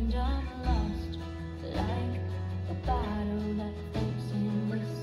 and I'm lost like a bottle that floats in the sea.